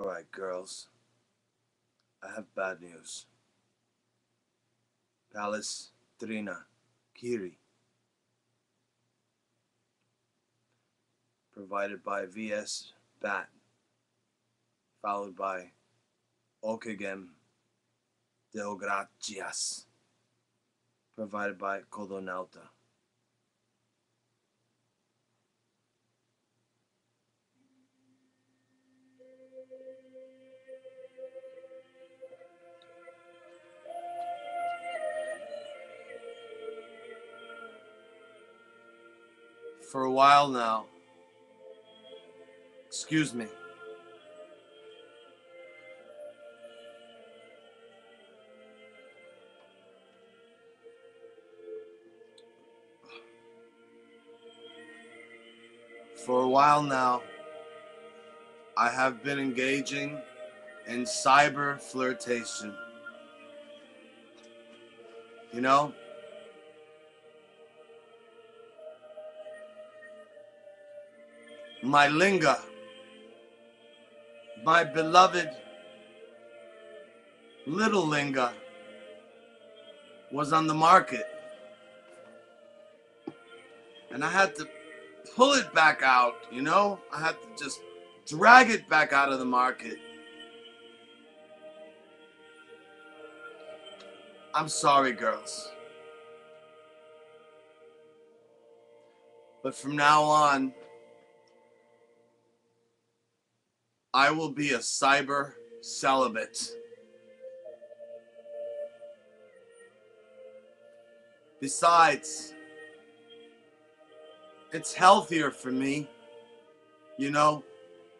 Alright, girls. I have bad news. Palace, Trina, Kiri. Provided by VS Bat. Followed by Okegem Deo. Provided by Codonauta. For a while now. Excuse me. For a while now, I have been engaging in cyber flirtation. You know, my linga, my beloved little linga, was on the market. And I had to pull it back out, you know? I had to just drag it back out of the market. I'm sorry, girls. But from now on, I will be a cyber celibate. Besides, it's healthier for me, you know,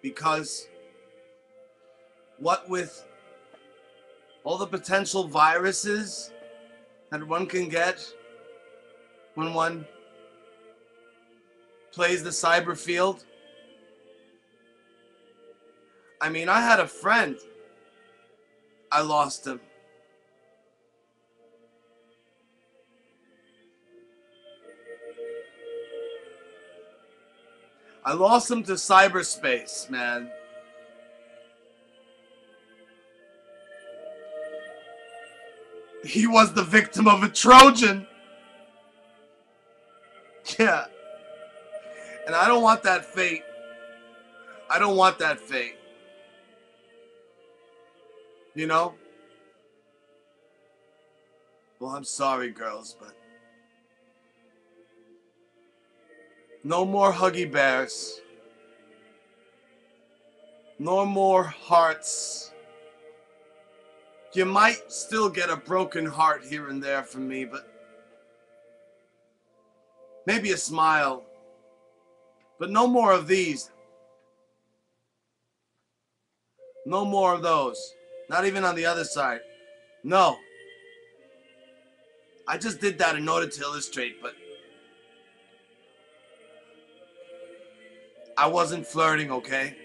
because what with all the potential viruses that one can get when one plays the cyber field. I mean, I had a friend. I lost him. I lost him to cyberspace, man. He was the victim of a Trojan. Yeah. And I don't want that fate. I don't want that fate. You know? Well, I'm sorry, girls, but no more huggy bears. No more hearts. You might still get a broken heart here and there from me, but maybe a smile. But no more of these. No more of those. Not even on the other side. No. I just did that in order to illustrate, but I wasn't flirting, okay?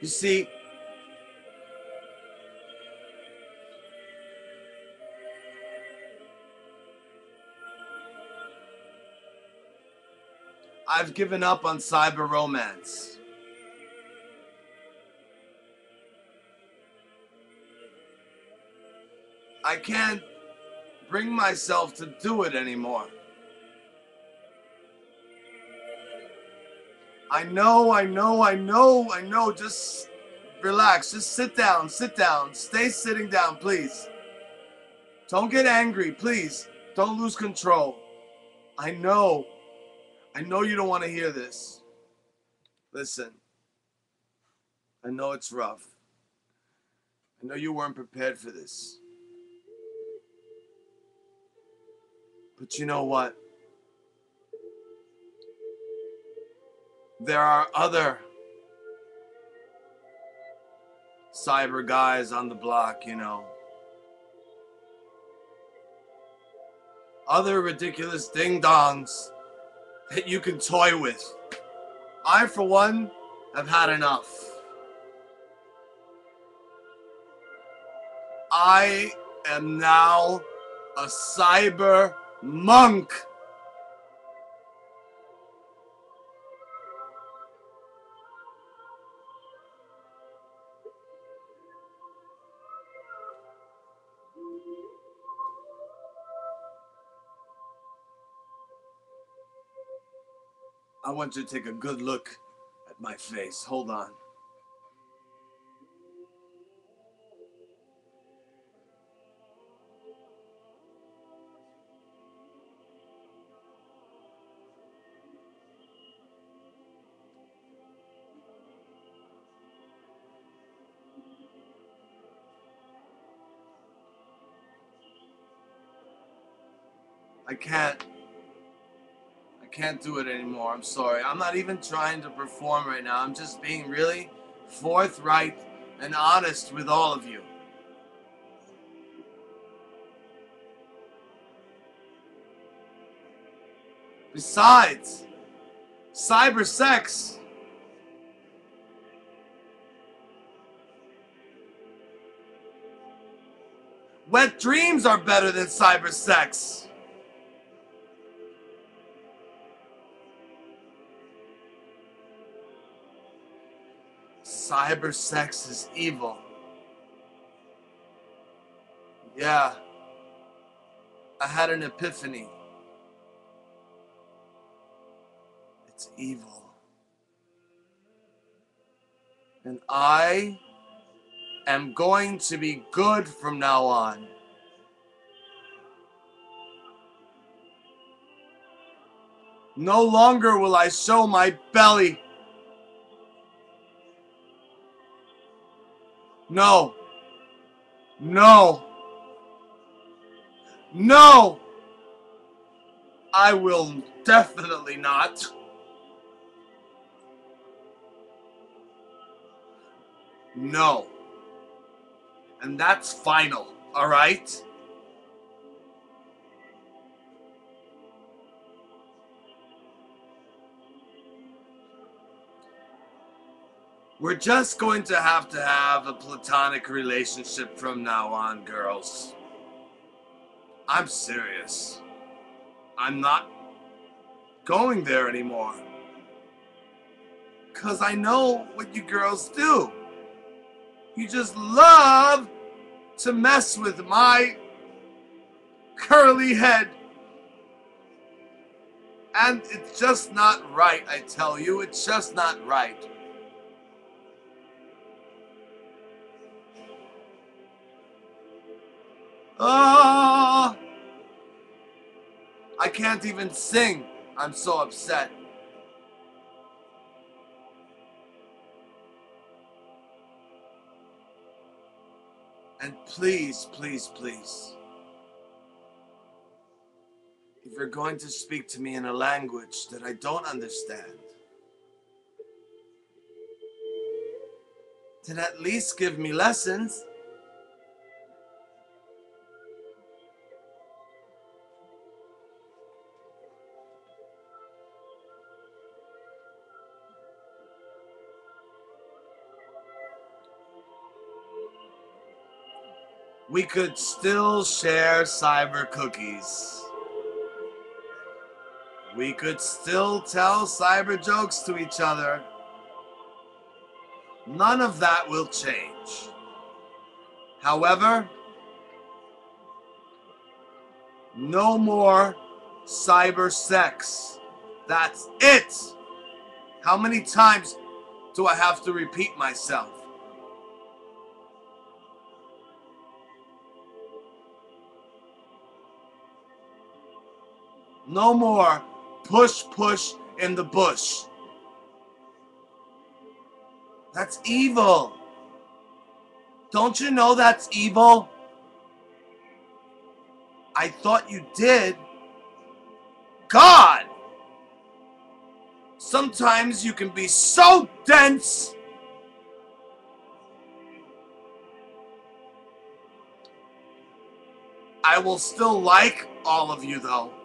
You see, I've given up on cyber romance. I can't bring myself to do it anymore. I know, I know, I know, I know. Just relax. Just sit down, sit down. Stay sitting down, please. Don't get angry, please. Don't lose control. I know. I know you don't want to hear this. Listen. I know it's rough. I know you weren't prepared for this. But you know what? There are other cyber guys on the block, you know. Other ridiculous ding dongs that you can toy with. I, for one, have had enough. I am now a cyber monk. I want you to take a good look at my face. Hold on. I can't can't do it anymore. I'm sorry. I'm not even trying to perform right now. I'm just being really forthright and honest with all of you. Besides, cyber sex. Wet dreams are better than cyber sex. Cyber sex is evil. Yeah. I had an epiphany. It's evil. And I am going to be good from now on. No longer will I show my belly. No. No. No. I will definitely not. No. And that's final, all right? We're just going to have to have a platonic relationship from now on, girls. I'm serious. I'm not going there anymore. Because I know what you girls do. You just love to mess with my curly head. And it's just not right, I tell you. It's just not right. Ah! I can't even sing. I'm so upset. And please, please, please, if you're going to speak to me in a language that I don't understand, then at least give me lessons. We could still share cyber cookies. We could still tell cyber jokes to each other. None of that will change. However, no more cyber sex. That's it. How many times do I have to repeat myself? No more push, push in the bush. That's evil. Don't you know that's evil? I thought you did. God! Sometimes you can be so dense. I will still like all of you though.